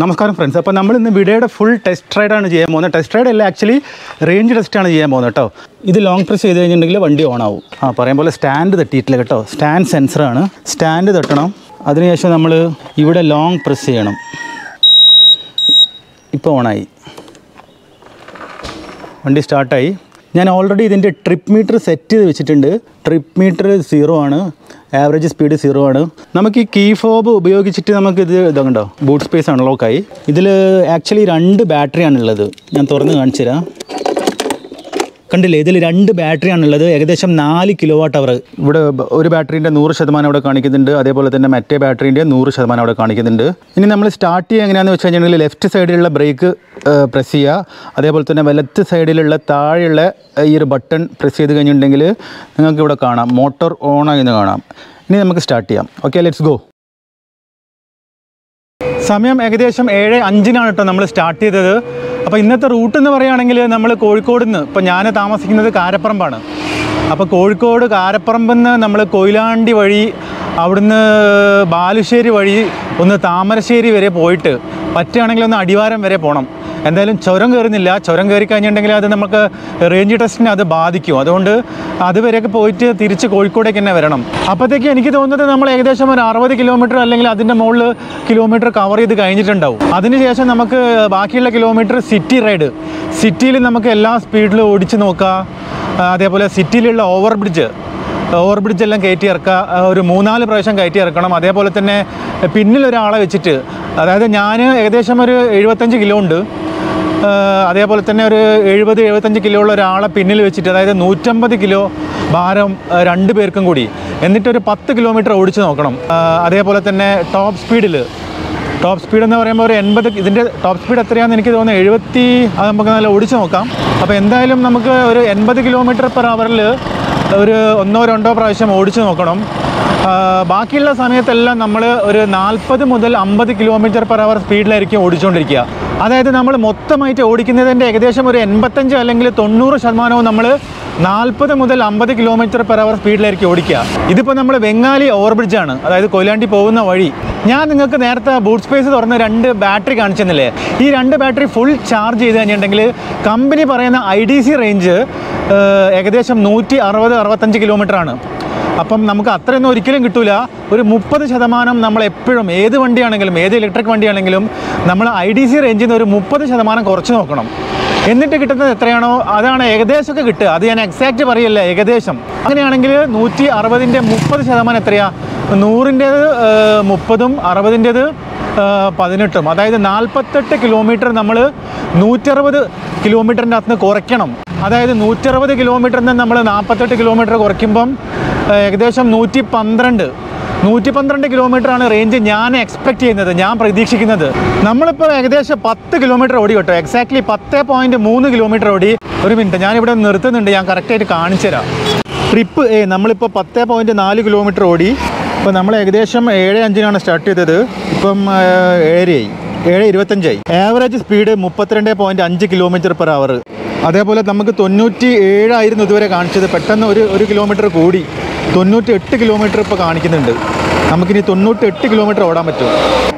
നമസ്കാരം ഫ്രണ്ട്സ് അപ്പോൾ നമ്മൾ ഇന്ന് വീഡിയോയുടെ ഫുൾ ടെസ്റ്റ് റൈഡാണ് ചെയ്യാൻ പോകുന്നത്. ടെസ്റ്റ് റൈഡ് അല്ല ആക്ച്വലി റേഞ്ച് ടെസ്റ്റാണ് ചെയ്യാൻ പോകുന്നത് കേട്ടോ. ഇത് ലോങ് പ്രസ് ചെയ്ത് കഴിഞ്ഞിട്ടുണ്ടെങ്കിൽ വണ്ടി ഓൺ ആവും. ആ പറയും പോലെ സ്റ്റാൻഡ് തട്ടിയിട്ടില്ല കേട്ടോ. സ്റ്റാൻഡ് സെൻസറാണ് സ്റ്റാൻഡ് തട്ടണം. അതിനുശേഷം നമ്മൾ ഇവിടെ ലോങ് പ്രസ് ചെയ്യണം. ഇപ്പോൾ ഓണായി വണ്ടി സ്റ്റാർട്ടായി ഞാൻ ഓൾറെഡി ഇതിന്റെ ട്രിപ്പ് മീറ്റർ സെറ്റ് ചെയ്ത് വെച്ചിട്ടുണ്ട്. ട്രിപ്പ് മീറ്റർ സീറോ ആണ്. ആവറേജ് സ്പീഡ് സീറോ ആണ്. നമുക്ക് ഈ കീ ഫോബ് ഉപയോഗിച്ചിട്ട് നമുക്ക് ഇത് ഇതുണ്ടോ ബൂട്ട് സ്പേസ് അൺലോക്കായി ഇതിൽ ആക്ച്വലി രണ്ട് ബാറ്ററിയാണ് ഉള്ളത് ഞാൻ തുറന്ന് കാണിച്ചു തരാം കണ്ടില്ലേ? ഇതിൽ രണ്ട് ബാറ്ററിയാണുള്ളത് ഏകദേശം നാല് കിലോ വാട്ട് അവർ ഇവിടെ ഒരു ബാറ്ററിന്റെ നൂറ് ശതമാനം അവിടെ കാണിക്കുന്നുണ്ട്. അതേപോലെ തന്നെ മറ്റേ ബാറ്ററിന്റെ നൂറ് ശതമാനം അവിടെ കാണിക്കുന്നുണ്ട്. ഇനി നമ്മൾ സ്റ്റാർട്ട് ചെയ്യുക എങ്ങനെയാണെന്ന് വെച്ച് കഴിഞ്ഞിട്ടുണ്ടെങ്കിൽ ലെഫ്റ്റ് സൈഡിലുള്ള ബ്രേക്ക് പ്രസ് ചെയ്യുക. അതേപോലെ തന്നെ വലത്ത് സൈഡിലുള്ള താഴെയുള്ള ഈ ഒരു ബട്ടൺ പ്രസ് ചെയ്ത് കഴിഞ്ഞിട്ടുണ്ടെങ്കിൽ നിങ്ങൾക്ക് ഇവിടെ കാണാം. മോട്ടോർ ഓൺ ആയെന്ന് കാണാം. ഇനി നമുക്ക് സ്റ്റാർട്ട് ചെയ്യാം. ഓക്കെ ലെറ്റ്സ് ഗോ സമയം ഏകദേശം ഏഴ് അഞ്ചിനാണ് കേട്ടോ നമ്മൾ സ്റ്റാർട്ട് ചെയ്തത്. അപ്പോൾ ഇന്നത്തെ റൂട്ട് എന്ന് പറയുകയാണെങ്കിൽ നമ്മൾ കോഴിക്കോട് നിന്ന് ഇപ്പോൾ ഞാൻ താമസിക്കുന്നത് കാരപ്പറമ്പാണ്. അപ്പോൾ കോഴിക്കോട് കാരപ്പറമ്പിൽ നിന്ന് നമ്മൾ കൊയിലാണ്ടി വഴി അവിടുന്ന് ബാലുശ്ശേരി വഴി ഒന്ന് താമരശ്ശേരി വരെ പോയിട്ട് പറ്റുകയാണെങ്കിൽ ഒന്ന് അടിവാരം വരെ പോകണം എന്തായാലും ചുരം കയറുന്നില്ല. ചുരം കയറി കഴിഞ്ഞിട്ടുണ്ടെങ്കിൽ അത് നമുക്ക് റേഞ്ച് ടെസ്റ്റിനെ അത് ബാധിക്കും. അതുകൊണ്ട് അതുവരെയൊക്കെ പോയിട്ട് തിരിച്ച് കോഴിക്കോടേക്ക് തന്നെ വരണം. അപ്പോഴത്തേക്ക് എനിക്ക് തോന്നുന്നത് നമ്മൾ ഏകദേശം ഒരു അറുപത് കിലോമീറ്റർ അല്ലെങ്കിൽ അതിന്റെ മുകളിൽ കിലോമീറ്റർ കവർ ചെയ്ത് കഴിഞ്ഞിട്ടുണ്ടാവും. അതിനുശേഷം നമുക്ക് ബാക്കിയുള്ള കിലോമീറ്റർ സിറ്റി റൈഡ് സിറ്റിയിൽ നമുക്ക് എല്ലാ സ്പീഡിലും ഓടിച്ച് നോക്കാം അതേപോലെ സിറ്റിയിലുള്ള ഓവർ ബ്രിഡ്ജ് ഓവർ ബ്രിഡ്ജ് എല്ലാം കയറ്റി ഇറക്കുക. ഒരു മൂന്നാൽ പ്രാവശ്യം കയറ്റി ഇറക്കണം. അതേപോലെ തന്നെ പിന്നിൽ ഒരാളെ വെച്ചിട്ട്. അതായത് ഞാൻ ഏകദേശം ഒരു എഴുപത്തഞ്ച് കിലോ ഉണ്ട്. അതേപോലെ തന്നെ ഒരു എഴുപത് എഴുപത്തഞ്ച് കിലോ ഉള്ള ഒരാളെ പിന്നിൽ വെച്ചിട്ട് അതായത് നൂറ്റമ്പത് കിലോ ഭാരം രണ്ട് പേർക്കും കൂടി. എന്നിട്ടൊരു പത്ത് കിലോമീറ്റർ ഓടിച്ച് നോക്കണം. അതേപോലെ തന്നെ ടോപ്പ് സ്പീഡിൽ ടോപ്പ് സ്പീഡ് എന്ന് പറയുമ്പോൾ ഒരു എൺപത് ഇതിന്റെ ടോപ്പ് സ്പീഡ് എത്രയാണെന്ന് എനിക്ക് തോന്നുന്നു എഴുപത്തി അത് നമുക്ക് നല്ല ഓടിച്ച് നോക്കാം. അപ്പോൾ എന്തായാലും നമുക്ക് ഒരു എൺപത് കിലോമീറ്റർ പെർ അവറിൽ ഒരു ഒന്നോ രണ്ടോ പ്രാവശ്യം ഓടിച്ച് നോക്കണം. ബാക്കിയുള്ള സമയത്തെല്ലാം നമ്മൾ ഒരു നാൽപ്പത് മുതൽ അമ്പത് കിലോമീറ്റർ പെർ അവർ സ്പീഡിലായിരിക്കും ഓടിച്ചുകൊണ്ടിരിക്കുക. അതായത് നമ്മൾ മൊത്തമായിട്ട് ഓടിക്കുന്നതിന്റെ ഏകദേശം ഒരു എൺപത്തഞ്ച് അല്ലെങ്കിൽ തൊണ്ണൂറ് ശതമാനവും നമ്മൾ നാൽപ്പത് മുതൽ അമ്പത് കിലോമീറ്റർ പെർ അവർ സ്പീഡിലായിരിക്കും ഓടിക്കുക. ഇതിപ്പോൾ നമ്മൾ വെങ്ങാലി ഓവർബ്രിഡ്ജാണ് അതായത് കൊയിലാണ്ടി പോകുന്ന വഴി. ഞാൻ നിങ്ങൾക്ക് നേരത്തെ ബൂട്ട് സ്പേസ് തുറന്ന് രണ്ട് ബാറ്ററി കാണിച്ചെന്നില്ലേ? ഈ രണ്ട് ബാറ്ററി ഫുൾ ചാർജ് ചെയ്ത് കഴിഞ്ഞിട്ടുണ്ടെങ്കിൽ കമ്പനി പറയുന്ന ഐ ഡി സി റേഞ്ച് ഏകദേശം നൂറ്റി അറുപത് അറുപത്തഞ്ച് കിലോമീറ്റർ ആണ്. അപ്പം നമുക്ക് അത്രയൊന്നും ഒരിക്കലും കിട്ടില്ല ഒരു മുപ്പത് ശതമാനം നമ്മൾ എപ്പോഴും ഏത് വണ്ടിയാണെങ്കിലും ഏത് ഇലക്ട്രിക് വണ്ടിയാണെങ്കിലും നമ്മൾ ഐ ഡി സി റേഞ്ചിൽ നിന്ന് ഒരു മുപ്പത് ശതമാനം കുറച്ച് നോക്കണം. എന്നിട്ട് കിട്ടുന്നത് എത്രയാണോ? അതാണ് ഏകദേശമൊക്കെ കിട്ടുക. അത് ഞാൻ എക്സാക്റ്റ് പറയല്ല ഏകദേശം. അങ്ങനെയാണെങ്കിൽ നൂറ്റി അറുപതിന്റെ മുപ്പത് ശതമാനം എത്രയാണ് നൂറിന്റേത് മുപ്പതും അറുപതിന്റേത് പതിനെട്ടും. അതായത് നാൽപ്പത്തെട്ട് കിലോമീറ്റർ നമ്മൾ നൂറ്ററുപത് കിലോമീറ്ററിന്റെ അകത്ത് നിന്ന് കുറയ്ക്കണം. അതായത് നൂറ്ററുപത് കിലോമീറ്ററിൽ നിന്ന് നമ്മൾ നാൽപ്പത്തെട്ട് കിലോമീറ്റർ കുറയ്ക്കുമ്പം ഏകദേശം നൂറ്റി പന്ത്രണ്ട് നൂറ്റി പന്ത്രണ്ട് കിലോമീറ്ററാണ് റേഞ്ച് ഞാൻ എക്സ്പെക്ട് ചെയ്യുന്നത് ഞാൻ പ്രതീക്ഷിക്കുന്നത്. നമ്മളിപ്പോൾ ഏകദേശം പത്ത് കിലോമീറ്റർ ഓടി കേട്ടോ. എക്സാക്ട്ലി പത്ത് പോയിന്റ് മൂന്ന് കിലോമീറ്റർ ഓടി ഒരു മിനിറ്റ് ഞാനിവിടെ നിർത്തുന്നുണ്ട് ഞാൻ കറക്റ്റായിട്ട് കാണിച്ചു തരാം. ട്രിപ്പ് ഏ നമ്മളിപ്പോൾ പത്ത് പോയിന്റ് നാല് കിലോമീറ്റർ ഓടി. ഇപ്പോൾ നമ്മൾ ഏകദേശം ഏഴ് അഞ്ചിനാണ് സ്റ്റാർട്ട് ചെയ്തത്. ഇപ്പം ഏഴരയായി. ഏഴ് ഇരുപത്തഞ്ചായി. ആവറേജ് സ്പീഡ് മുപ്പത്തിരണ്ട് പോയിന്റ് അഞ്ച് കിലോമീറ്റർ പെർ അവർ അതേപോലെ നമുക്ക് തൊണ്ണൂറ്റി ഏഴായിരുന്നു ഇതുവരെ കാണിച്ചത്. പെട്ടെന്ന് ഒരു ഒരു കിലോമീറ്റർ കൂടി. തൊണ്ണൂറ്റി എട്ട് കിലോമീറ്റർ ഇപ്പോൾ കാണിക്കുന്നുണ്ട്. നമുക്കിനി തൊണ്ണൂറ്റി എട്ട് കിലോമീറ്റർ ഓടാൻ പറ്റും.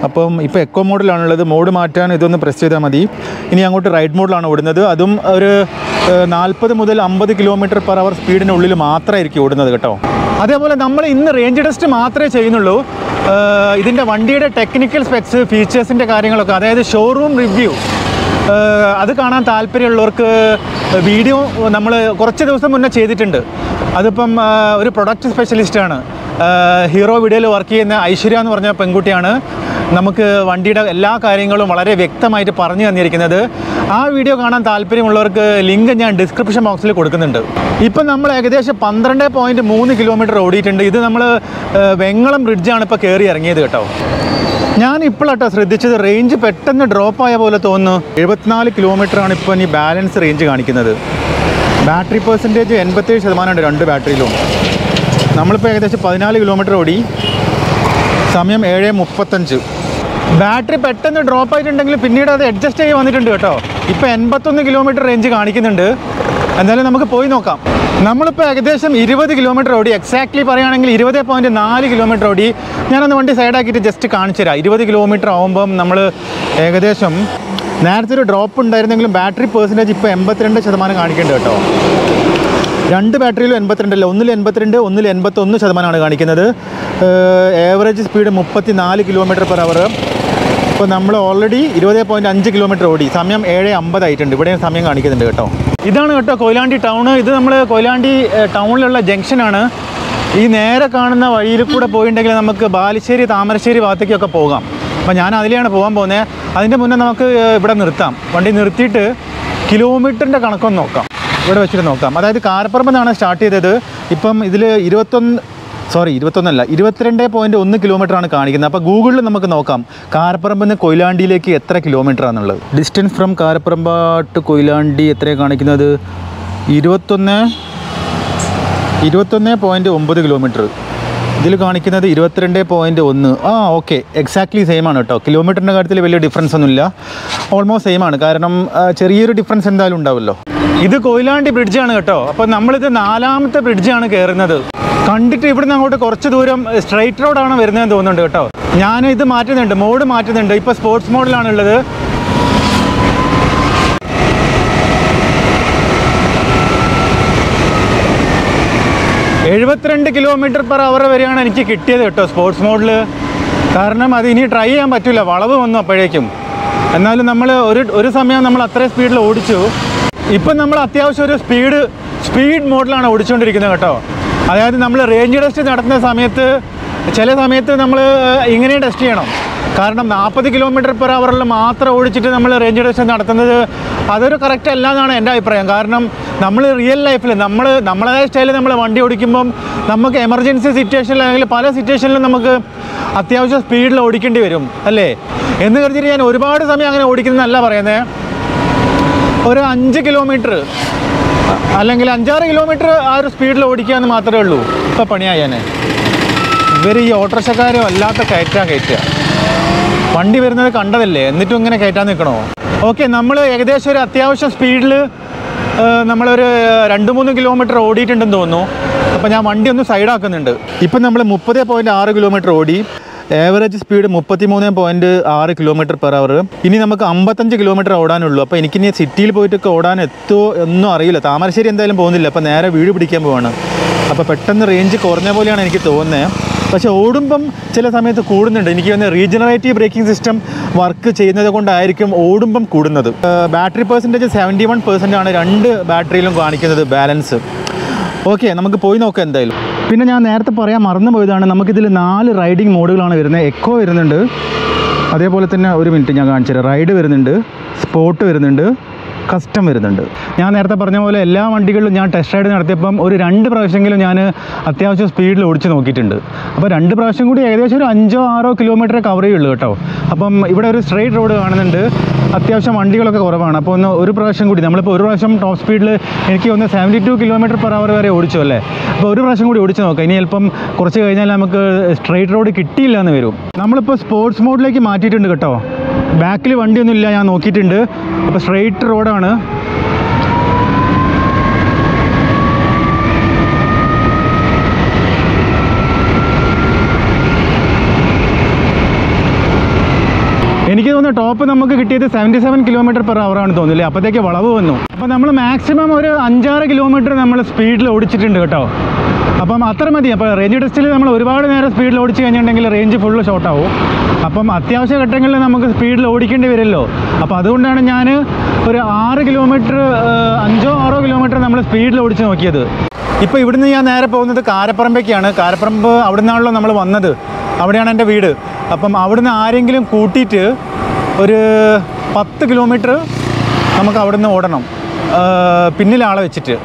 അപ്പം ഇപ്പോൾ എക്കോ മോഡിലാണുള്ളത് മോഡ് മാറ്റാൻ ഇതൊന്ന് പ്രസ് ചെയ്താൽ മതി. ഇനി അങ്ങോട്ട് റൈഡ് മോഡിലാണ് ഓടുന്നത്. അതും ഒരു നാൽപ്പത് മുതൽ അമ്പത് കിലോമീറ്റർ പെർ അവർ സ്പീഡിനുള്ളിൽ മാത്രമായിരിക്കും ഓടുന്നത് കേട്ടോ. അതേപോലെ നമ്മൾ ഇന്ന് റേഞ്ച് ടെസ്റ്റ് മാത്രമേ ചെയ്യുന്നുള്ളൂ. ഇതിന്റെ വണ്ടിയുടെ ടെക്നിക്കൽ സ്പെക്സ് ഫീച്ചേഴ്സിന്റെ കാര്യങ്ങളൊക്കെ അതായത് ഷോറൂം റിവ്യൂ അത് കാണാൻ താല്പര്യമുള്ളവർക്ക് വീഡിയോ നമ്മൾ കുറച്ച് ദിവസം മുന്നേ ചെയ്തിട്ടുണ്ട്. അതിപ്പം ഒരു പ്രൊഡക്റ്റ് സ്പെഷ്യലിസ്റ്റാണ് ഹീറോ വീഡിയോയിൽ വർക്ക് ചെയ്യുന്ന ഐശ്വര്യ എന്ന് പറഞ്ഞ പെൺകുട്ടിയാണ്. നമുക്ക് വണ്ടിയുടെ എല്ലാ കാര്യങ്ങളും വളരെ വ്യക്തമായിട്ട് പറഞ്ഞു തന്നിരിക്കുന്നത്. ആ വീഡിയോ കാണാൻ താല്പര്യമുള്ളവർക്ക് ലിങ്ക് ഞാൻ ഡിസ്ക്രിപ്ഷൻ ബോക്സിൽ കൊടുക്കുന്നുണ്ട്. ഇപ്പം നമ്മൾ ഏകദേശം പന്ത്രണ്ട് പോയിന്റ് മൂന്ന് കിലോമീറ്റർ ഓടിയിട്ടുണ്ട്. ഇത് നമ്മൾ വെങ്ങളം ബ്രിഡ്ജാണ് ഇപ്പോൾ കയറി ഇറങ്ങിയത് കേട്ടോ. ഞാൻ ഇപ്പോഴാട്ടോ ശ്രദ്ധിച്ചത് റേഞ്ച് പെട്ടെന്ന് ഡ്രോപ്പ് ആയ പോലെ തോന്നുന്നു. എഴുപത്തിനാല് കിലോമീറ്റർ ആണ് ഇപ്പോൾ ഈ ബാലൻസ് റേഞ്ച് കാണിക്കുന്നത്. ബാറ്ററി പെർസെന്റേജ് എൺപത്തേഴ് ശതമാനമുണ്ട് രണ്ട് ബാറ്ററിയിലും നമ്മളിപ്പോൾ ഏകദേശം പതിനാല് കിലോമീറ്റർ ഓടി. സമയം ഏഴ് മുപ്പത്തഞ്ച്. ബാറ്ററി പെട്ടെന്ന് ഡ്രോപ്പ് ആയിട്ടുണ്ടെങ്കിൽ പിന്നീട് അത് അഡ്ജസ്റ്റ് ചെയ്ത് വന്നിട്ടുണ്ട് കേട്ടോ. ഇപ്പോൾ എൺപത്തൊന്ന് കിലോമീറ്റർ റേഞ്ച് കാണിക്കുന്നുണ്ട്. എന്തായാലും നമുക്ക് പോയി നോക്കാം. നമ്മളിപ്പോൾ ഏകദേശം ഇരുപത് കിലോമീറ്റർ ഓടി എക്സാക്ട്ലി പറയുകയാണെങ്കിൽ ഇരുപത് പോയിന്റ് നാല് കിലോമീറ്റർ ഓടി. ഞാനൊന്ന് വണ്ടി സൈഡാക്കിയിട്ട് ജസ്റ്റ് കാണിച്ചു തരാം. ഇരുപത് കിലോമീറ്റർ ആകുമ്പം നമ്മൾ ഏകദേശം നേരത്തെ ഒരു ഡ്രോപ്പ് ഉണ്ടായിരുന്നെങ്കിലും ബാറ്ററി പേഴ്സന്റേജ് ഇപ്പോൾ എൺപത്തിരണ്ട് ശതമാനം കാണിക്കേണ്ടത് കേട്ടോ. രണ്ട് ബാറ്ററിയിലും എൺപത്തിരണ്ടല്ല ഒന്നിൽ എൺപത്തിരണ്ട് ഒന്നിൽ എൺപത്തൊന്ന് ശതമാനമാണ് കാണിക്കുന്നത്. ഏവറേജ് സ്പീഡ് മുപ്പത്തി നാല് കിലോമീറ്റർ പെർ അവർ ഇപ്പോൾ നമ്മൾ ഓൾറെഡി ഇരുപത് പോയിന്റ് അഞ്ച് കിലോമീറ്റർ ഓടി. സമയം ഏഴ് അമ്പതായിട്ടുണ്ട് ഇവിടെ സമയം കാണിക്കുന്നുണ്ട് കേട്ടോ. ഇതാണ് കേട്ടോ കൊയിലാണ്ടി ടൗൺ ഇത് നമ്മൾ കൊയിലാണ്ടി ടൗണിലുള്ള ജംഗ്ഷനാണ്. ഈ നേരെ കാണുന്ന വഴിയിൽ കൂടെ പോയിട്ടുണ്ടെങ്കിൽ നമുക്ക് ബാലുശ്ശേരി താമരശ്ശേരി ഭാഗത്തേക്കൊക്കെ പോകാം. അപ്പോൾ ഞാൻ അതിലെയാണ് പോകാൻ പോകുന്നത് അതിന്റെ മുന്നേ നമുക്ക് ഇവിടെ നിർത്താം. വണ്ടി നിർത്തിയിട്ട് കിലോമീറ്ററിന്റെ കണക്കൊന്ന് നോക്കാം. ഇവിടെ വെച്ചിട്ട് നോക്കാം. അതായത് കാരപ്പറമ്പ് സ്റ്റാർട്ട് ചെയ്തത്. ഇപ്പം ഇതിൽ ഇരുപത്തൊന്ന് സോറി ഇരുപത്തൊന്നല്ല. ഇരുപത്തിരണ്ട് പോയിന്റ് ഒന്ന് കിലോമീറ്റർ ആണ് കാണിക്കുന്നത്. അപ്പോൾ ഗൂഗിളിൽ നമുക്ക് നോക്കാം. കാരപ്പറമ്പിൽ നിന്ന് കൊയിലാണ്ടിയിലേക്ക് എത്ര കിലോമീറ്റർ ആണെന്നുള്ളത് distance from Karaparamba to Koyilandy എത്രയാണ് കാണിക്കുന്നത്? ഇരുപത്തൊന്ന് ഇരുപത്തൊന്ന് പോയിന്റ് ഒമ്പത് കിലോമീറ്റർ ഇതിൽ കാണിക്കുന്നത് ഇരുപത്തിരണ്ട് പോയിന്റ് ഒന്ന്. ആ ഓക്കെ എക്സാക്ട്ലി സെയിം ആണ് കേട്ടോ കിലോമീറ്ററിന്റെ കാര്യത്തിൽ വലിയ ഡിഫറൻസ് ഒന്നുമില്ല. ഓൾമോസ്റ്റ് സെയിം ആണ്. കാരണം ചെറിയൊരു ഡിഫറൻസ് എന്തായാലും ഉണ്ടാവുമല്ലോ ഇത് കൊയിലാണ്ടി ആണ് കേട്ടോ. അപ്പോൾ നമ്മളിത് നാലാമത്തെ ബ്രിഡ്ജാണ് കയറുന്നത് കണ്ടിട്ട് ഇവിടുന്ന് അങ്ങോട്ട് കുറച്ച് ദൂരം സ്ട്രൈറ്റ് റോഡാണ് വരുന്നതെന്ന് തോന്നുന്നുണ്ട് കേട്ടോ. ഞാൻ ഇത് മാറ്റുന്നുണ്ട് മോഡ് മാറ്റുന്നുണ്ട്. ഇപ്പോൾ സ്പോർട്സ് മോഡിലാണ് ഉള്ളത്. എഴുപത്തിരണ്ട് കിലോമീറ്റർ പെർ അവർ വരെയാണ് എനിക്ക് കിട്ടിയത് കേട്ടോ സ്പോർട്സ് മോഡിൽ കാരണം അത് ഇനി ട്രൈ ചെയ്യാൻ പറ്റില്ല വളവ് വന്നു അപ്പോഴേക്കും. എന്നാലും നമ്മൾ ഒരു ഒരു സമയം നമ്മൾ അത്രയും സ്പീഡിൽ ഓടിച്ചു. ഇപ്പം നമ്മൾ അത്യാവശ്യം ഒരു സ്പീഡ് സ്പീഡ് മോഡിലാണ് ഓടിച്ചുകൊണ്ടിരിക്കുന്നത് കേട്ടോ. അതായത് നമ്മൾ റേഞ്ച് ടെസ്റ്റ് നടത്തുന്ന സമയത്ത് ചില സമയത്ത് നമ്മൾ ഇങ്ങനെ ടെസ്റ്റ് ചെയ്യണം. കാരണം നാൽപ്പത് കിലോമീറ്റർ പെർ അവറിൽ മാത്രം ഓടിച്ചിട്ട് നമ്മൾ റേഞ്ച് ടെസ്റ്റ് നടത്തുന്നത് അതൊരു കറക്റ്റ് അല്ല എന്നാണ് എന്റെ അഭിപ്രായം. കാരണം നമ്മൾ റിയൽ ലൈഫിൽ നമ്മൾ നമ്മളേതായ സ്റ്റൈലിൽ നമ്മൾ വണ്ടി ഓടിക്കുമ്പം നമുക്ക് എമർജൻസി സിറ്റുവേഷനിൽ അല്ലെങ്കിൽ പല സിറ്റുവേഷനിലും നമുക്ക് അത്യാവശ്യം സ്പീഡിൽ ഓടിക്കേണ്ടി വരും അല്ലേ? എന്ന് കരുതിയിട്ട് ഞാൻ ഒരുപാട് സമയം അങ്ങനെ ഓടിക്കുന്നതല്ല പറയുന്നത് ഒരു അഞ്ച് കിലോമീറ്റർ അല്ലെങ്കിൽ അഞ്ചാറ് കിലോമീറ്റർ ആ ഒരു സ്പീഡിൽ ഓടിക്കുക എന്ന് മാത്രമേ ഉള്ളൂ ഇപ്പോൾ പണിയായനെ. ഇവർ ഈ ഓട്ടോറിക്ഷക്കാരെ അല്ലാത്ത കയറ്റാൻ കയറ്റുക വണ്ടി വരുന്നത് കണ്ടതല്ലേ? എന്നിട്ടും ഇങ്ങനെ കയറ്റാൻ നിൽക്കണോ? ഓക്കെ നമ്മൾ ഏകദേശം ഒരു അത്യാവശ്യം സ്പീഡിൽ നമ്മളൊരു രണ്ട് മൂന്ന് കിലോമീറ്റർ ഓടിയിട്ടുണ്ടെന്ന് തോന്നുന്നു. അപ്പോൾ ഞാൻ വണ്ടി ഒന്ന് സൈഡാക്കുന്നുണ്ട് ഇപ്പം നമ്മൾ മുപ്പത് പോയിന്റ് ആറ് കിലോമീറ്റർ ഓടി. ഏവറേജ് സ്പീഡ് മുപ്പത്തി മൂന്ന് പോയിന്റ് ആറ് കിലോമീറ്റർ പെർ അവർ ഇനി നമുക്ക് അമ്പത്തഞ്ച് കിലോമീറ്റർ ഓടാനുള്ളൂ. അപ്പോൾ എനിക്കിനി സിറ്റിയിൽ പോയിട്ടൊക്കെ ഓടാൻ എത്തുമോ എന്നും അറിയില്ല. താമരശ്ശേരി എന്തായാലും പോകുന്നില്ല. അപ്പോൾ നേരെ വീട് പിടിക്കാൻ പോവാണ്. അപ്പോൾ പെട്ടെന്ന് റേഞ്ച് കുറഞ്ഞ പോലെയാണ് എനിക്ക് തോന്നുന്നത് പക്ഷേ ഓടുമ്പം ചില സമയത്ത് കൂടുന്നുണ്ട്. എനിക്ക് തന്നെ റീജനറേറ്റീവ് ബ്രേക്കിംഗ് സിസ്റ്റം വർക്ക് ചെയ്യുന്നത് കൊണ്ടായിരിക്കും ഓടുമ്പം കൂടുന്നത്. Battery percentage seventy one percent ആണ് രണ്ട് ബാറ്ററിയിലും കാണിക്കുന്നത് ബാലൻസ് ഓക്കെ നമുക്ക് പോയി നോക്കാം എന്തായാലും. പിന്നെ ഞാൻ നേരത്തെ പറയാൻ മറന്നു പോയതാണ് നമുക്കിതിൽ നാല് റൈഡിങ് മോഡുകളാണ് വരുന്നത്. എക്കോ വരുന്നുണ്ട്. അതേപോലെ തന്നെ ഒരു മിനിറ്റ് ഞാൻ കാണിച്ചു റൈഡ് വരുന്നുണ്ട്. സ്പോട്ട് വരുന്നുണ്ട്. കസ്റ്റം വരുന്നുണ്ട്. ഞാൻ നേരത്തെ പറഞ്ഞ പോലെ എല്ലാ വണ്ടികളിലും ഞാൻ ടെസ്റ്റ് റൈഡ് നടത്തിയപ്പം ഒരു രണ്ട് പ്രാവശ്യമെങ്കിലും ഞാൻ അത്യാവശ്യം സ്പീഡിൽ ഓടിച്ച് നോക്കിയിട്ടുണ്ട്. അപ്പോൾ രണ്ട് പ്രാവശ്യം കൂടി ഏകദേശം ഒരു അഞ്ചോ ആറോ കിലോമീറ്റർ കവർ ചെയ്യുള്ളൂ കേട്ടോ. അപ്പം ഇവിടെ ഒരു സ്ട്രെയിറ്റ് റോഡ് കാണുന്നുണ്ട്. അത്യാവശ്യം വണ്ടികളൊക്കെ കുറവാണ്. അപ്പോൾ ഒന്ന് ഒരു പ്രാവശ്യം കൂടി നമ്മളിപ്പോൾ ഒരു പ്രാവശ്യം ടോപ്പ് സ്പീഡിൽ എനിക്ക് ഒന്ന് seventy two kilometre per hour വരെ ഓടിച്ചു അല്ലേ? അപ്പോൾ ഒരു പ്രാവശ്യം കൂടി ഓടിച്ച് നോക്കാം. ഇനി ചിലപ്പം കുറച്ച് കഴിഞ്ഞാൽ നമുക്ക് സ്ട്രെയിറ്റ് റോഡ് കിട്ടിയില്ല എന്ന് വരും. നമ്മളിപ്പോൾ സ്പോർട്സ് മോഡിലേക്ക് മാറ്റിയിട്ടുണ്ട് കേട്ടോ. ബാക്കിൽ വണ്ടിയൊന്നുമില്ല ഞാൻ നോക്കിയിട്ടുണ്ട്. അപ്പോൾ സ്ട്രെയിറ്റ് റോഡാണ് എനിക്ക് തോന്നുന്നു ടോപ്പ് നമുക്ക് കിട്ടിയത് സെവന്റി സെവൻ കിലോമീറ്റർ പെർ ആണ് അല്ലേ? അപ്പോഴത്തേക്ക് വളവ് വന്നു. അപ്പോൾ നമ്മൾ മാക്സിമം ഒരു അഞ്ചാറ് കിലോമീറ്റർ നമ്മൾ സ്പീഡിൽ ഓടിച്ചിട്ടുണ്ട് കേട്ടോ. അപ്പം അത്ര മതി. അപ്പോൾ റേഞ്ച് ടെസ്റ്റിൽ നമ്മൾ ഒരുപാട് നേരം സ്പീഡിൽ ഓടിച്ചു കഴിഞ്ഞിട്ടുണ്ടെങ്കിൽ റേഞ്ച് ഫുള്ള് ഷോർട്ടാവും. അപ്പം അത്യാവശ്യ ഘട്ടങ്ങളിൽ നമുക്ക് സ്പീഡിൽ ഓടിക്കേണ്ടി വരുമല്ലോ. അപ്പോൾ അതുകൊണ്ടാണ് ഞാൻ ഒരു ആറ് കിലോമീറ്റർ അഞ്ചോ ആറോ കിലോമീറ്റർ നമ്മൾ സ്പീഡിൽ ഓടിച്ച് നോക്കിയത്. ഇപ്പോൾ ഇവിടുന്ന് ഞാൻ നേരെ പോകുന്നത് കാരപ്പറമ്പേക്കാണ്. കാരപ്പറമ്പ് അവിടെ നിന്നാണല്ലോ നമ്മൾ വന്നത്. അവിടെയാണ് എന്റെ വീട്. അപ്പം അവിടുന്ന് ആരെങ്കിലും കൂട്ടിയിട്ട് ഒരു പത്ത് കിലോമീറ്റർ നമുക്ക് അവിടുന്ന് ഓടണം. പിന്നിലാളെ വെച്ചിട്ട്.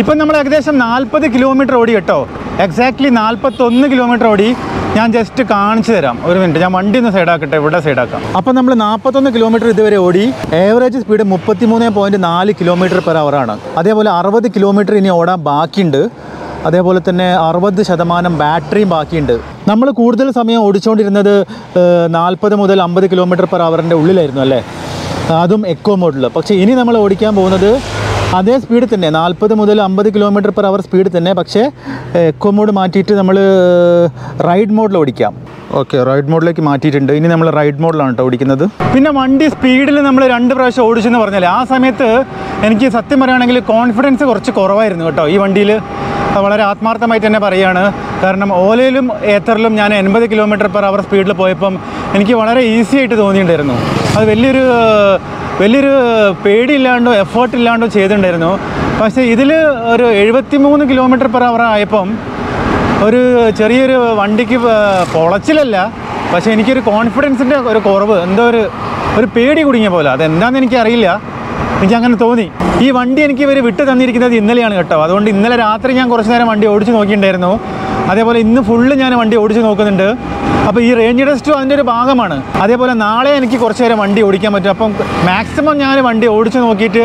ഇപ്പം നമ്മൾ ഏകദേശം നാൽപ്പത് കിലോമീറ്റർ ഓടി കേട്ടോ. എക്സാക്ട്ലി നാൽപ്പത്തൊന്ന് കിലോമീറ്റർ ഓടി ഞാൻ ജസ്റ്റ് കാണിച്ചു തരാം. ഒരു മിനിറ്റ് ഞാൻ വണ്ടി ഒന്ന് സൈഡാക്കട്ടെ ഇവിടെ സൈഡാക്കാം അപ്പം നമ്മൾ നാൽപ്പത്തൊന്ന് കിലോമീറ്റർ ഇതുവരെ ഓടി. ഏവറേജ് സ്പീഡ് മുപ്പത്തി മൂന്ന് പോയിന്റ് നാല് കിലോമീറ്റർ പെർ അവറാണ് അതേപോലെ അറുപത് കിലോമീറ്റർ ഇനി ഓടാൻ ബാക്കിയുണ്ട്. അതേപോലെ തന്നെ അറുപത് ശതമാനം ബാറ്ററിയും ബാക്കിയുണ്ട്. നമ്മൾ കൂടുതൽ സമയം ഓടിച്ചുകൊണ്ടിരുന്നത് നാൽപ്പത് മുതൽ അമ്പത് കിലോമീറ്റർ പെർ അവറിന്റെ ഉള്ളിലായിരുന്നു അല്ലേ? അതും എക്കോ മോഡിൽ പക്ഷേ ഇനി നമ്മൾ ഓടിക്കാൻ പോകുന്നത് അതേ സ്പീഡ് തന്നെ. നാൽപ്പത് മുതൽ അമ്പത് കിലോമീറ്റർ പെർ അവർ സ്പീഡ് തന്നെ. പക്ഷേ എക്കോ മോഡ് മാറ്റിയിട്ട് നമ്മൾ റൈഡ് മോഡിൽ ഓടിക്കാം. ഓക്കെ റൈഡ് മോഡിലേക്ക് മാറ്റിയിട്ടുണ്ട്. ഇനി നമ്മൾ റൈഡ് മോഡിലാണ് കേട്ടോ ഓടിക്കുന്നത്. പിന്നെ വണ്ടി സ്പീഡിൽ നമ്മൾ രണ്ട് പ്രാവശ്യം ഓടിച്ചെന്ന് പറഞ്ഞാൽ ആ സമയത്ത് എനിക്ക് സത്യം പറയുകയാണെങ്കിൽ കോൺഫിഡൻസ് കുറച്ച് കുറവായിരുന്നു കേട്ടോ ഈ വണ്ടിയിൽ വളരെ ആത്മാർത്ഥമായിട്ട് തന്നെ പറയുകയാണ്. കാരണം ഓലയിലും ഏത്തറിലും ഞാൻ എൺപത് കിലോമീറ്റർ പെർ അവർ സ്പീഡിൽ പോയപ്പം എനിക്ക് വളരെ ഈസി ആയിട്ട് തോന്നിയിട്ടുണ്ടായിരുന്നു. അത് വലിയൊരു വലിയൊരു പേടിയില്ലാണ്ടോ എഫേർട്ട് ഇല്ലാണ്ടോ ചെയ്തിട്ടുണ്ടായിരുന്നു. പക്ഷേ ഇതിൽ ഒരു എഴുപത്തി മൂന്ന് കിലോമീറ്റർ പെർ അവർ ആയപ്പം ഒരു ചെറിയൊരു വണ്ടിക്ക് പൊളച്ചിലല്ല. പക്ഷേ എനിക്കൊരു കോൺഫിഡൻസിന്റെ ഒരു കുറവ് എന്തോ ഒരു ഒരു പേടി കുടുങ്ങിയ പോലെ. അതെന്താണെന്ന് എനിക്കറിയില്ല. എനിക്ക് അങ്ങനെ തോന്നി. ഈ വണ്ടി എനിക്ക് ഇവർ വിട്ട് തന്നിരിക്കുന്നത് ഇന്നലെയാണ് കേട്ടോ. അതുകൊണ്ട് ഇന്നലെ രാത്രി ഞാൻ കുറച്ച് നേരം വണ്ടി ഓടിച്ച് നോക്കിയിട്ടുണ്ടായിരുന്നു. അതേപോലെ ഇന്ന് ഫുള്ള് ഞാൻ വണ്ടി ഓടിച്ച് നോക്കുന്നുണ്ട്. അപ്പോൾ ഈ റേഞ്ച് ടെസ്റ്റും അതിന്റെ ഒരു ഭാഗമാണ്. അതേപോലെ നാളെ എനിക്ക് കുറച്ച് നേരം വണ്ടി ഓടിക്കാൻ പറ്റും. അപ്പം മാക്സിമം ഞാൻ വണ്ടി ഓടിച്ച് നോക്കിയിട്ട്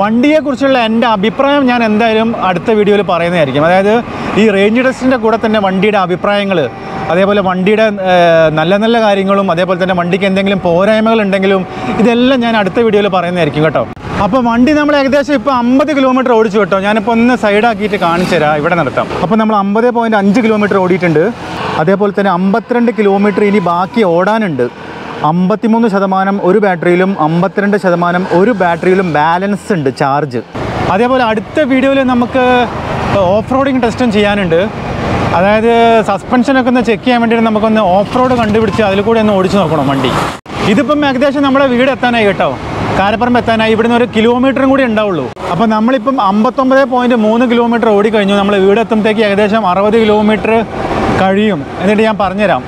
വണ്ടിയെക്കുറിച്ചുള്ള എന്റെ അഭിപ്രായം ഞാൻ എന്തായാലും അടുത്ത വീഡിയോയിൽ പറയുന്നതായിരിക്കും. അതായത് ഈ റേഞ്ച് ടെസ്റ്റിന്റെ കൂടെ തന്നെ വണ്ടിയുടെ അഭിപ്രായങ്ങൾ അതേപോലെ വണ്ടിയുടെ നല്ല നല്ല കാര്യങ്ങളും അതേപോലെ തന്നെ വണ്ടിക്ക് എന്തെങ്കിലും പോരായ്മകൾ ഉണ്ടെങ്കിലും ഇതെല്ലാം ഞാൻ അടുത്ത വീഡിയോയിൽ പറയുന്നതായിരിക്കും കേട്ടോ. അപ്പോൾ വണ്ടി നമ്മൾ ഏകദേശം ഇപ്പോൾ അമ്പത് കിലോമീറ്റർ ഓടിച്ചു കേട്ടോ. ഞാനിപ്പോൾ ഒന്ന് സൈഡാക്കിയിട്ട് കാണിച്ചു തരാം. ഇവിടെ നടത്താം അപ്പോൾ നമ്മൾ അമ്പത് പോയിന്റ് അഞ്ച് കിലോമീറ്റർ ഓടിയിട്ടുണ്ട്. അതേപോലെ തന്നെ അമ്പത്തിരണ്ട് കിലോമീറ്റർ ഇനി ബാക്കി ഓടാനുണ്ട്. അമ്പത്തിമൂന്ന് ശതമാനം ഒരു ബാറ്ററിയിലും അമ്പത്തിരണ്ട് ശതമാനം ഒരു ബാറ്ററിയിലും ബാലൻസ് ഉണ്ട് ചാർജ് അതേപോലെ അടുത്ത വീഡിയോയിൽ നമുക്ക് ഓഫ് റോഡിങ് ടെസ്റ്റും ചെയ്യാനുണ്ട്. അതായത് സസ്പെൻഷനൊക്കെ ഒന്ന് ചെക്ക് ചെയ്യാൻ വേണ്ടിയിട്ട് നമുക്കൊന്ന് ഓഫ് റോഡ് കണ്ടുപിടിച്ച് അതിൽ കൂടെ ഒന്ന് ഓടിച്ചു നോക്കണം വണ്ടി. ഇതിപ്പം ഏകദേശം നമ്മുടെ വീട് എത്താനായി കേട്ടോ. കാരപ്പറമ്പ് എത്താനായി. ഇവിടുന്ന് ഒരു കിലോമീറ്ററും കൂടി ഉണ്ടാവുള്ളൂ. അപ്പോൾ നമ്മളിപ്പം അമ്പത്തൊമ്പത് പോയിന്റ് മൂന്ന് കിലോമീറ്റർ ഓടിക്കഴിഞ്ഞു. നമ്മൾ വീട് എത്തുമ്പോഴത്തേക്ക് ഏകദേശം അറുപത് കിലോമീറ്റർ കഴിയും എന്നിട്ട് ഞാൻ പറഞ്ഞുതരാം.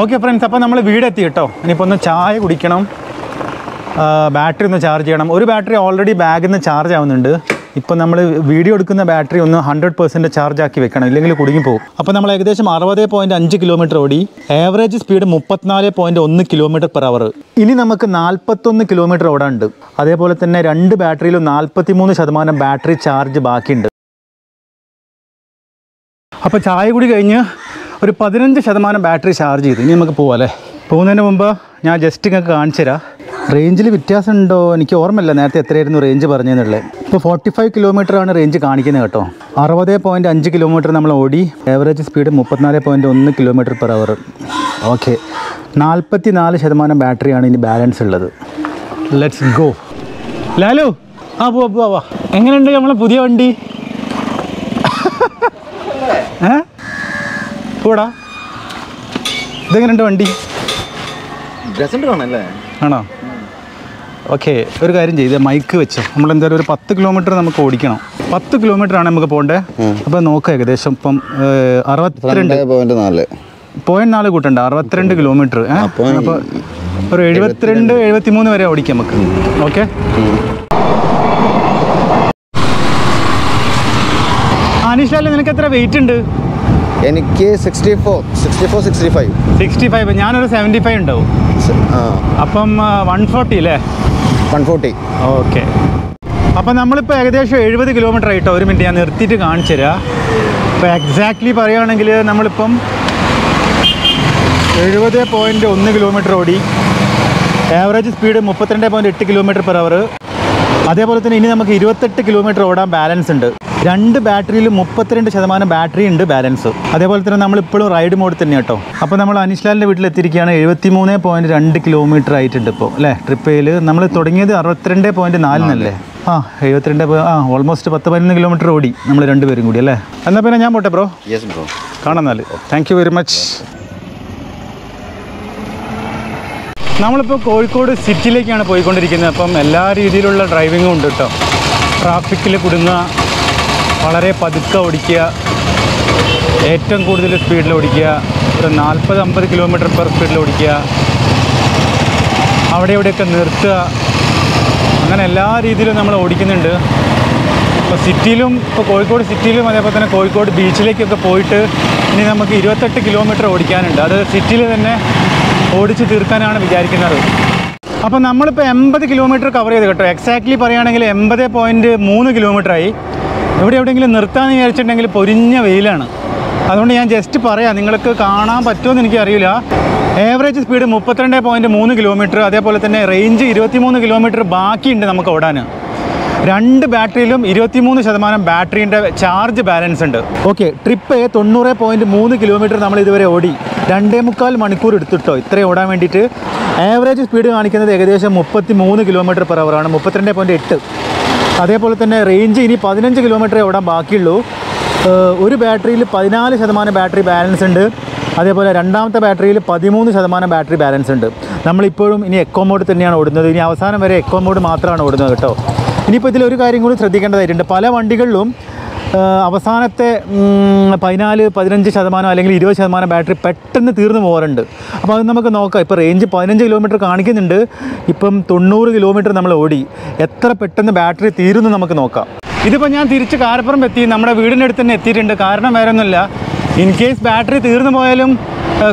ഓക്കെ ഫ്രണ്ട്സ് അപ്പോൾ നമ്മൾ വീടെത്തി കേട്ടോ. ഇനിയിപ്പോൾ ഒന്ന് ചായ കുടിക്കണം. ബാറ്ററി ഒന്ന് ചാർജ് ചെയ്യണം. ഒരു ബാറ്ററി ഓൾറെഡി ബാഗിൽ നിന്ന് ചാർജ് ആവുന്നുണ്ട്. ഇപ്പോൾ നമ്മൾ വീഡിയോ എടുക്കുന്ന ബാറ്ററി ഒന്ന് ഹൺഡ്രഡ് പെർസെന്റ് ചാർജ് ആക്കി വെക്കണം ഇല്ലെങ്കിൽ കുടുങ്ങി പോകും. അപ്പോൾ നമ്മൾ ഏകദേശം അറുപത് പോയിന്റ് അഞ്ച് കിലോമീറ്റർ ഓടി ആവറേജ് സ്പീഡ് മുപ്പത്തിനാല് പോയിന്റ് ഒന്ന് കിലോമീറ്റർ പെർ അവർ ഇനി നമുക്ക് നാൽപ്പത്തൊന്ന് കിലോമീറ്റർ ഓടാനുണ്ട്. അതേപോലെ തന്നെ രണ്ട് ബാറ്ററിയിലും നാൽപ്പത്തി മൂന്ന് ശതമാനം ബാറ്ററി ചാർജ് ബാക്കിയുണ്ട്. അപ്പോൾ ചായ കൂടി കഴിഞ്ഞ് ഒരു പതിനഞ്ച് ശതമാനം ബാറ്ററി ചാർജ് ചെയ്തു. ഇനി നമുക്ക് പോകാം അല്ലേ? പോകുന്നതിന് മുമ്പ് ഞാൻ ജസ്റ്റ് നിങ്ങൾക്ക് കാണിച്ചു തരാം റേഞ്ചിൽ വ്യത്യാസമുണ്ടോ? എനിക്ക് ഓർമ്മയില്ല. നേരത്തെ എത്രയായിരുന്നു റേഞ്ച് പറഞ്ഞതെന്നുള്ളത്. ഇപ്പോൾ ഫോർട്ടി ഫൈവ് കിലോമീറ്റർ ആണ് റേഞ്ച് കാണിക്കുന്നത് കേട്ടോ. അറുപത് പോയിന്റ് അഞ്ച് കിലോമീറ്റർ നമ്മൾ ഓടി. ആവറേജ് സ്പീഡ് മുപ്പത്തിനാല് പോയിന്റ് ഒന്ന് കിലോമീറ്റർ പെർ അവർ ഓക്കെ നാൽപ്പത്തി നാല് ശതമാനം ബാറ്ററിയാണ് ഇനി ബാലൻസ് ഉള്ളത്. Let's go Lalu? ആ പോവാ പോവാ എങ്ങനെയുണ്ട് നമ്മളെ പുതിയ വണ്ടി? ഏ? കൂടാ ഇതെങ്ങനെയുണ്ട് വണ്ടി? കാണല്ലേ ആണോ? ഓക്കെ ഒരു കാര്യം ചെയ്ത് മൈക്ക് വെച്ച്. നമ്മൾ എന്തായാലും ഒരു പത്ത് കിലോമീറ്റർ നമുക്ക് ഓടിക്കണം. പത്ത് കിലോമീറ്റർ ആണ് നമുക്ക് പോകേണ്ടത് അപ്പോൾ നോക്കാം ഏകദേശം ഇപ്പം അറുപത്തിരണ്ട് പോയിന്റ് നാല്. പോയിന്റ് നാല് കൂട്ടണ്ട? അറുപത്തിരണ്ട് കിലോമീറ്റർ. അപ്പോൾ ഒരു എഴുപത്തിരണ്ട് എഴുപത്തി മൂന്ന് വരെ ഓടിക്കാം നമുക്ക്. ഓക്കെ? അനീഷാലെ നിനക്ക് എത്ര വെയിറ്റ് ഉണ്ട്? എനിക്ക് sixty four sixty four sixty five sixty five ഞാനൊരു സെവന്റി ഫൈവ് ഉണ്ടാവും അപ്പം വൺ ഫോർട്ടി അല്ലേ? വൺ ഫോർട്ടി ഓക്കെ അപ്പം നമ്മളിപ്പോൾ ഏകദേശം എഴുപത് കിലോമീറ്റർ ആയിട്ടോ? ഒരു മിനിറ്റ് ഞാൻ നിർത്തിയിട്ട് കാണിച്ചു തരാം. ഇപ്പോൾ എക്സാക്ട്ലി പറയുകയാണെങ്കിൽ നമ്മളിപ്പം എഴുപത് പോയിന്റ് ഒന്ന് കിലോമീറ്റർ ഓടി. ആവറേജ് സ്പീഡ് മുപ്പത്തിരണ്ട് പോയിന്റ് എട്ട് കിലോമീറ്റർ പെർ അവർ അതേപോലെ തന്നെ ഇനി നമുക്ക് ഇരുപത്തെട്ട് കിലോമീറ്റർ ഓടാൻ ബാലൻസ് ഉണ്ട്. രണ്ട് ബാറ്ററിയിൽ മുപ്പത്തിരണ്ട് ശതമാനം ബാറ്ററി ഉണ്ട് ബാലൻസ്. അതേപോലെ തന്നെ നമ്മൾ ഇപ്പോഴും റൈഡ് മോഡ് തന്നെ കേട്ടോ. അപ്പോൾ നമ്മൾ അനിശ്ലാലിന്റെ വീട്ടിലെത്തിയിരിക്കുകയാണ് എഴുപത്തി മൂന്ന് പോയിന്റ് രണ്ട് കിലോമീറ്റർ ആയിട്ടുണ്ട് ഇപ്പോൾ അല്ലേ? ട്രിപ്പയിൽ നമ്മൾ തുടങ്ങിയത് അറുപത്തിരണ്ട് പോയിന്റ് നാലിനല്ലേ ആ എഴുപത്തിരണ്ട് ആ ഓൾമോസ്റ്റ് പത്ത് പതിനൊന്ന് കിലോമീറ്റർ ഓടി നമ്മൾ രണ്ടുപേരും കൂടി അല്ലേ? എന്നാൽ പിന്നെ ഞാൻ പോട്ടെ ബ്രോ? യെസ് ബ്രോ കാണാം താങ്ക് യു വെരി മച്ച് നമ്മളിപ്പോൾ കോഴിക്കോട് സിറ്റിയിലേക്കാണ് പോയിക്കൊണ്ടിരിക്കുന്നത്. അപ്പം എല്ലാ രീതിയിലുള്ള ഡ്രൈവിങ്ങും ഉണ്ട് കേട്ടോ. ട്രാഫിക്കിൽ കുടുങ്ങുക വളരെ പതുക്കെ ഓടിക്കുക. ഏറ്റവും കൂടുതൽ സ്പീഡിൽ ഓടിക്കുക. ഒരു നാൽപ്പത് അമ്പത് കിലോമീറ്റർ പെർ സ്പീഡിൽ ഓടിക്കുക. അവിടെ ഇവിടെയൊക്കെ നിർത്തുക. അങ്ങനെ എല്ലാ രീതിയിലും നമ്മൾ ഓടിക്കുന്നുണ്ട്. ഇപ്പോൾ സിറ്റിയിലും ഇപ്പോൾ കോഴിക്കോട് സിറ്റിയിലും അതേപോലെ തന്നെ കോഴിക്കോട് ബീച്ചിലേക്കൊക്കെ പോയിട്ട് ഇനി നമുക്ക് ഇരുപത്തെട്ട് കിലോമീറ്റർ ഓടിക്കാനുണ്ട്. അത് സിറ്റിയിൽ തന്നെ ഓടിച്ച് തീർക്കാനാണ് വിചാരിക്കുന്നത്. അപ്പോൾ നമ്മളിപ്പോൾ എൺപത് കിലോമീറ്റർ കവർ ചെയ്ത് കേട്ടോ. എക്സാക്ട്ലി പറയുകയാണെങ്കിൽ എൺപത് പോയിന്റ് മൂന്ന് കിലോമീറ്ററായി ഇവിടെ എവിടെയെങ്കിലും നിർത്താമെന്ന് വിചാരിച്ചിട്ടുണ്ടെങ്കിൽ പൊരിഞ്ഞ വെയിലാണ്. അതുകൊണ്ട് ഞാൻ ജസ്റ്റ് പറയാം നിങ്ങൾക്ക് കാണാൻ പറ്റുമെന്ന് എനിക്കറിയില്ല. ഏവറേജ് സ്പീഡ് മുപ്പത്തിരണ്ട് പോയിന്റ് മൂന്ന് കിലോമീറ്റർ അതേപോലെ തന്നെ റേഞ്ച് ഇരുപത്തിമൂന്ന് കിലോമീറ്റർ ബാക്കിയുണ്ട് നമുക്ക് ഓടാൻ. രണ്ട് ബാറ്ററിയിലും ഇരുപത്തിമൂന്ന് ശതമാനം ബാറ്ററീന്റെ ചാർജ് ബാലൻസ് ഉണ്ട്. ഓക്കെ ട്രിപ്പ് തൊണ്ണൂറ് പോയിന്റ് മൂന്ന് കിലോമീറ്റർ നമ്മൾ ഇതുവരെ ഓടി. രണ്ടേ മുക്കാൽ മണിക്കൂർ എടുത്തിട്ടോ ഇത്രയും ഓടാൻ വേണ്ടിയിട്ട്. ആവറേജ് സ്പീഡ് കാണിക്കുന്നത് ഏകദേശം മുപ്പത്തി മൂന്ന് കിലോമീറ്റർ പെർ അവറാണ് മുപ്പത്തിരണ്ട് പോയിന്റ് എട്ട്. അതേപോലെ തന്നെ റേഞ്ച് ഇനി പതിനഞ്ച് കിലോമീറ്ററേ ഓടാൻ ബാക്കിയുള്ളൂ. ഒരു ബാറ്ററിയിൽ പതിനാല് ശതമാനം ബാറ്ററി ബാലൻസ് ഉണ്ട്. അതേപോലെ രണ്ടാമത്തെ ബാറ്ററിയിൽ പതിമൂന്ന് ശതമാനം ബാറ്ററി ബാലൻസ് ഉണ്ട്. നമ്മളിപ്പോഴും ഇനി എക്കോ മോഡ് തന്നെയാണ് ഓടുന്നത്. ഇനി അവസാനം വരെ എക്കോ മോഡ് മാത്രമാണ് ഓടുന്നത് കേട്ടോ. ഇനിയിപ്പോൾ ഇതിലൊരു കാര്യം കൂടി ശ്രദ്ധിക്കേണ്ടതായിട്ടുണ്ട്. പല വണ്ടികളിലും അവസാനത്തെ പതിനാല് പതിനഞ്ച് ശതമാനം അല്ലെങ്കിൽ ഇരുപത് ശതമാനം ബാറ്ററി പെട്ടെന്ന് തീർന്നു പോകാറുണ്ട്. അപ്പോൾ അത് നമുക്ക് നോക്കാം. ഇപ്പോൾ റേഞ്ച് പതിനഞ്ച് കിലോമീറ്റർ കാണിക്കുന്നുണ്ട്. ഇപ്പം തൊണ്ണൂറ് കിലോമീറ്റർ നമ്മൾ ഓടി. എത്ര പെട്ടെന്ന് ബാറ്ററി തീരുന്നു നമുക്ക് നോക്കാം. ഇതിപ്പോൾ ഞാൻ തിരിച്ച് കാരപ്പുറം എത്തി. നമ്മുടെ വീടിന്റെ അടുത്ത് തന്നെ എത്തിയിട്ടുണ്ട്. കാരണം വേറെ ഒന്നുമില്ല. ഇൻ കേസ് ബാറ്ററി തീർന്നു പോയാലും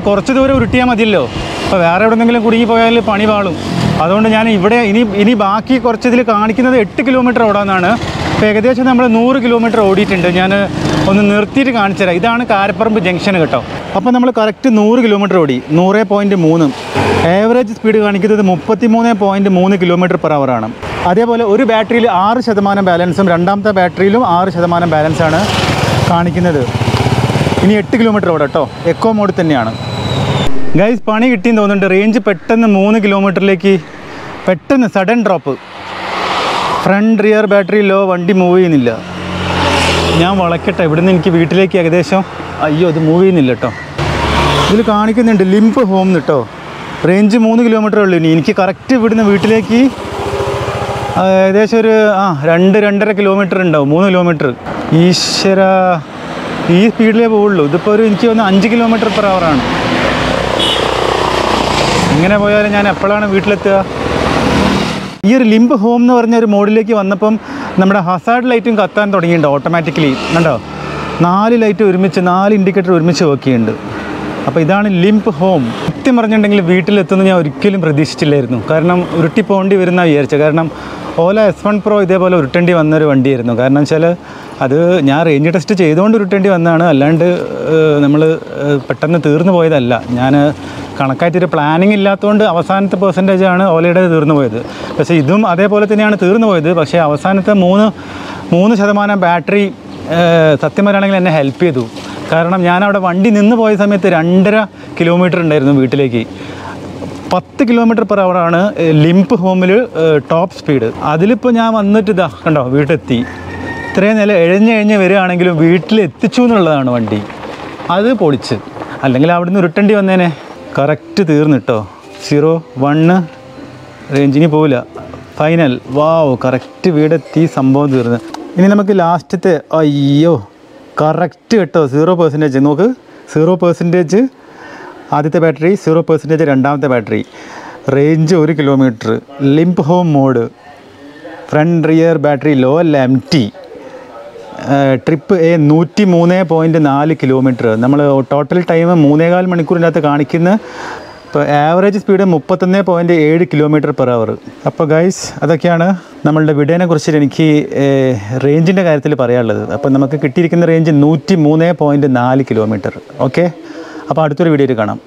കുറച്ച് ദൂരം ഉരുട്ടിയാൽ മതിയല്ലോ. അപ്പോൾ വേറെ എവിടെന്നെങ്കിലും കുടുങ്ങി പോയാൽ പണി പാളും. അതുകൊണ്ട് ഞാൻ ഇവിടെ ഇനി ഇനി ബാക്കി കുറച്ച് ഇതിൽ കാണിക്കുന്നത് എട്ട് കിലോമീറ്റർ ഓടാന്നാണ്. അപ്പോൾ ഏകദേശം നമ്മൾ നൂറ് കിലോമീറ്റർ ഓടിയിട്ടുണ്ട്. ഞാൻ ഒന്ന് നിർത്തിയിട്ട് കാണിച്ചു തരാം. ഇതാണ് കാരപ്പറമ്പ് ജംഗ്ഷൻ കേട്ടോ. അപ്പോൾ നമ്മൾ കറക്റ്റ് നൂറ് കിലോമീറ്റർ ഓടി. നൂറ് പോയിന്റ് മൂന്ന്. ഏവറേജ് സ്പീഡ് കാണിക്കുന്നത് മുപ്പത്തി മൂന്ന് പോയിന്റ് മൂന്ന് കിലോമീറ്റർ പെർ അവറാണ് അതേപോലെ ഒരു ബാറ്ററിയിൽ ആറ് ശതമാനം ബാലൻസും രണ്ടാമത്തെ ബാറ്ററിയിലും ആറ് ശതമാനം ബാലൻസാണ് കാണിക്കുന്നത്. ഇനി എട്ട് കിലോമീറ്റർ ഓടാം കേട്ടോ എക്കോ മോഡ് തന്നെയാണ്. ഗൈസ് പണി കിട്ടിയെന്ന് തോന്നുന്നുണ്ട്. റേഞ്ച് പെട്ടെന്ന് മൂന്ന് കിലോമീറ്ററിലേക്ക് പെട്ടെന്ന് sudden drop front rear battery low വണ്ടി മൂവ് ചെയ്യുന്നില്ല. ഞാൻ വളയ്ക്കട്ടെ. ഇവിടുന്ന് എനിക്ക് വീട്ടിലേക്ക് ഏകദേശം അയ്യോ അത് മൂവ് ചെയ്യുന്നില്ല കേട്ടോ ഇതിൽ കാണിക്കുന്നുണ്ട് ലിംപ് ഹോം കേട്ടോ റേഞ്ച് മൂന്ന് കിലോമീറ്റർ ഉള്ളൂ ഇനി. എനിക്ക് കറക്റ്റ് ഇവിടുന്ന് വീട്ടിലേക്ക് ഏകദേശം ഒരു ആ രണ്ട് രണ്ടര കിലോമീറ്റർ ഉണ്ടാവും. മൂന്ന് കിലോമീറ്റർ ഈശ്വര. ഈ സ്പീഡിലേ പോവുള്ളൂ. ഇതിപ്പോൾ ഒരു എനിക്ക് വന്ന് അഞ്ച് കിലോമീറ്റർ പെർ അവറാണ് ഇങ്ങനെ പോയാലും ഞാൻ എപ്പോഴാണ് വീട്ടിലെത്തുക? ഈ ഒരു ലിംബ് ഹോം എന്ന് പറഞ്ഞ ഒരു മോഡിലേക്ക് വന്നപ്പം നമ്മുടെ ഹസാർഡ് ലൈറ്റും കത്താൻ തുടങ്ങിയിട്ടുണ്ട് ഓട്ടോമാറ്റിക്കലി കണ്ടോ? നാല് ലൈറ്റ് ഒരുമിച്ച് നാല് ഇൻഡിക്കേറ്റർ ഒരുമിച്ച് വർക്ക് ചെയ്യുന്നുണ്ട്. അപ്പോൾ ഇതാണ് ലിംപ് ഹോം. സത്യം പറഞ്ഞിട്ടുണ്ടെങ്കിൽ വീട്ടിലെത്തുന്ന ഞാൻ ഒരിക്കലും പ്രതീക്ഷിച്ചില്ലായിരുന്നു. കാരണം ഉരുട്ടി പോകേണ്ടി വരുന്ന വിചാരിച്ചത് കാരണം ഓല എസ് വൺ പ്രോ ഇതേപോലെ ഉരുട്ടേണ്ടി വന്നൊരു വണ്ടിയായിരുന്നു. കാരണം വെച്ചാൽ അത് ഞാൻ റേഞ്ച് ടെസ്റ്റ് ചെയ്തുകൊണ്ട് ഉരുട്ടേണ്ടി വന്നതാണ്. അല്ലാണ്ട് നമ്മൾ പെട്ടെന്ന് തീർന്നു പോയതല്ല. ഞാൻ കണക്കായിട്ടൊരു പ്ലാനിങ് ഇല്ലാത്തതുകൊണ്ട് അവസാനത്തെ പെർസെന്റേജ് ആണ് ഓലയുടെ തീർന്നു പോയത്. പക്ഷേ ഇതും അതേപോലെ തന്നെയാണ് തീർന്നു പോയത്. പക്ഷേ അവസാനത്തെ മൂന്ന് മൂന്ന് ശതമാനം ബാറ്ററി സത്യം പറയുകയാണെങ്കിൽ എന്നെ ഹെൽപ്പ് ചെയ്തു. കാരണം ഞാൻ അവിടെ വണ്ടി നിന്ന് പോയ സമയത്ത് രണ്ടര കിലോമീറ്റർ ഉണ്ടായിരുന്നു വീട്ടിലേക്ക്. പത്ത് കിലോമീറ്റർ പെർ അവറാണ് ലിംപ് ഹോമിൽ ടോപ്പ് സ്പീഡ് അതിലിപ്പോൾ ഞാൻ വന്നിട്ട് ഇതാ കണ്ടോ വീട്ടിലെത്തി. ഇത്രയും നില എഴഞ്ഞ് എഴഞ്ഞ് വരികയാണെങ്കിലും വീട്ടിലെത്തിച്ചു എന്നുള്ളതാണ് വണ്ടി. അത് പൊളിച്ച്. അല്ലെങ്കിൽ അവിടെ നിന്ന് ഉരുട്ടേണ്ടി വന്നേനെ. കറക്റ്റ് തീർന്നു കേട്ടോ സീറോ വണ്ണ് റേഞ്ചിന് പോവില്ല. ഫൈനൽ വാവ് കറക്റ്റ് വീടെത്തി സംഭവം തീർന്ന്. ഇനി നമുക്ക് ലാസ്റ്റത്തെ അയ്യോ കറക്റ്റ് കേട്ടോ സീറോ പെർസെന്റേജ് നോക്ക് സീറോ പെർസെന്റേജ് ആദ്യത്തെ ബാറ്ററി സീറോ പെർസെന്റേജ് രണ്ടാമത്തെ ബാറ്ററി റേഞ്ച് ഒരു kilometre limp home mode front rear battery low അല്ല എം ടി ട്രിപ്പ് എ നൂറ്റി മൂന്ന് പോയിന്റ് നാല് കിലോമീറ്റർ നമ്മൾ ടോട്ടൽ ടൈം മൂന്നേകാൽ മണിക്കൂറിനകത്ത് കാണിക്കുന്ന ഇപ്പോൾ ആവറേജ് സ്പീഡ് മുപ്പത്തൊന്ന് പോയിന്റ് ഏഴ് കിലോമീറ്റർ പെർ അവർ അപ്പോൾ ഗൈസ് അതൊക്കെയാണ് നമ്മളുടെ വിടേനെ കുറിച്ച് എനിക്ക് റേഞ്ചിന്റെ കാര്യത്തിൽ പറയാനുള്ളത്. അപ്പോൾ നമുക്ക് കിട്ടിയിരിക്കുന്ന റേഞ്ച് നൂറ്റി മൂന്ന് പോയിന്റ് നാല് കിലോമീറ്റർ ഓക്കെ അപ്പോൾ അടുത്തൊരു വീഡിയോയിൽ കാണാം.